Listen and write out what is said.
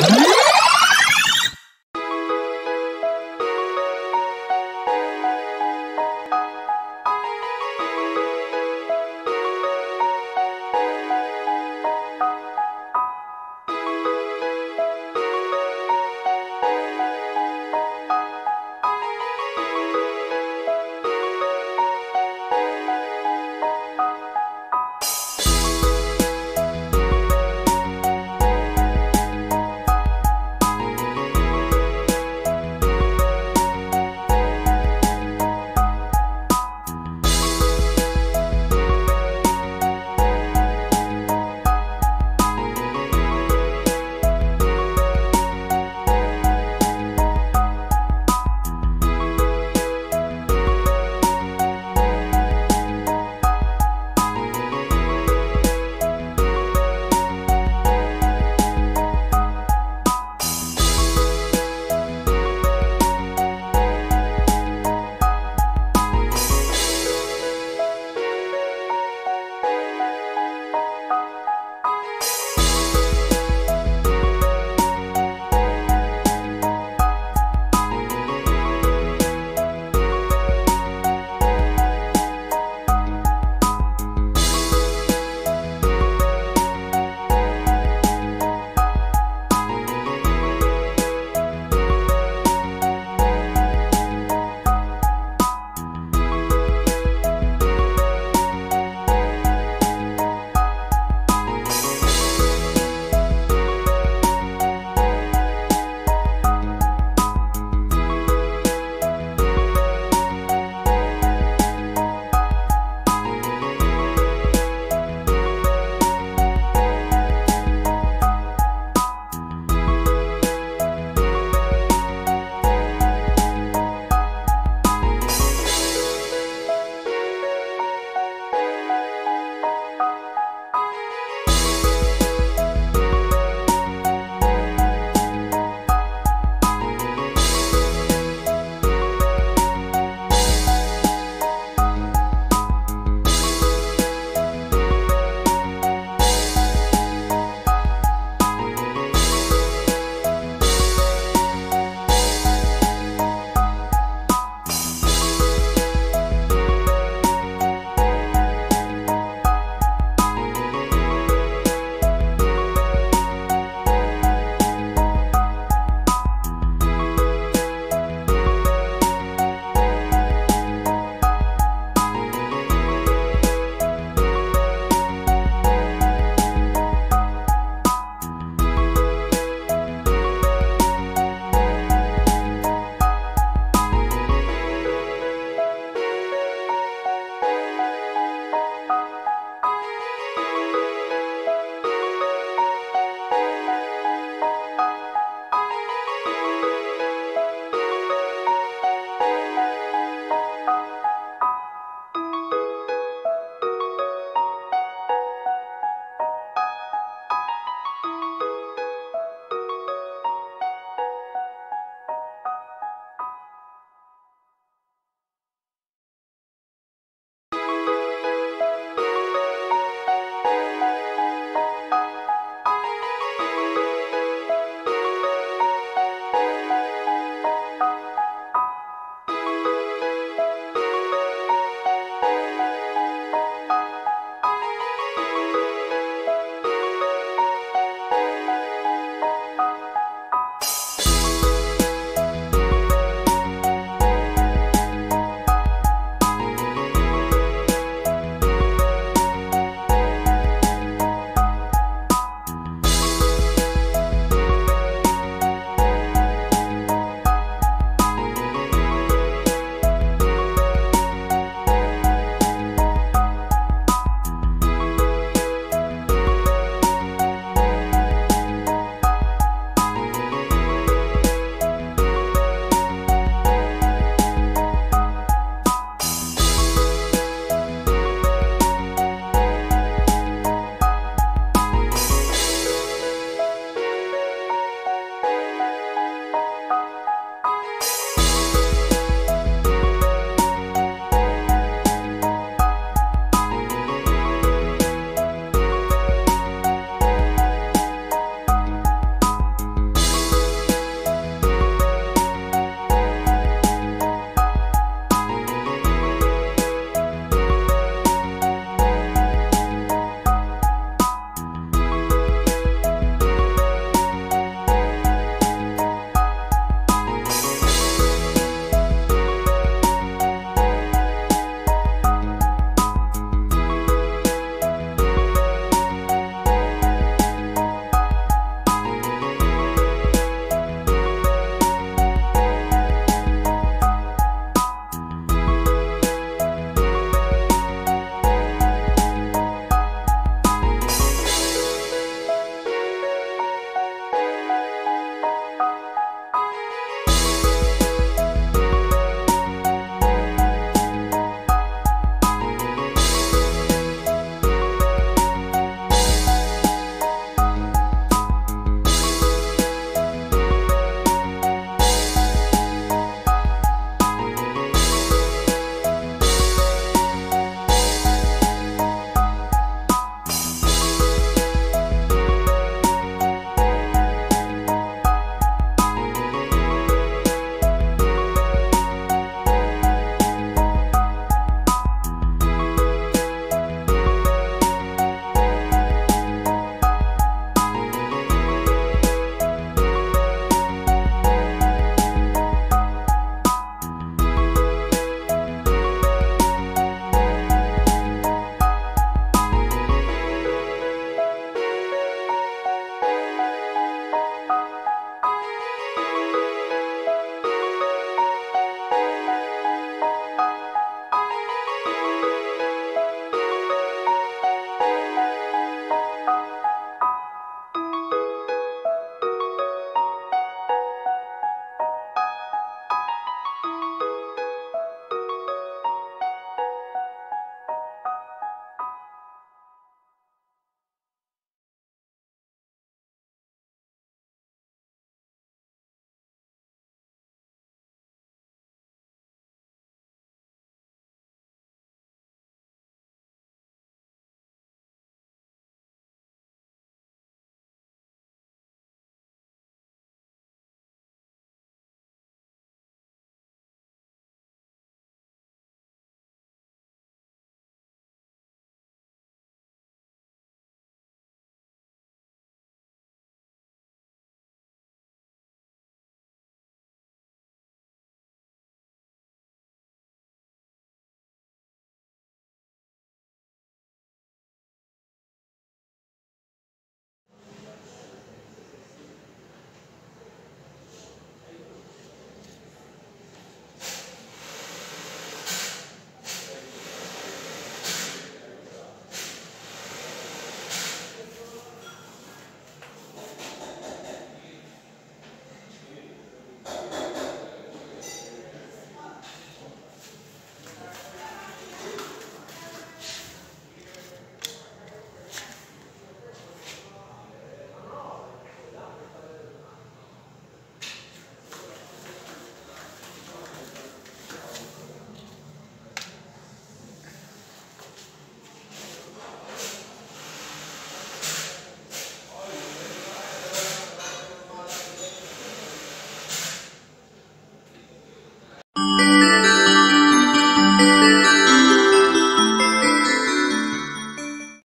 Yeah.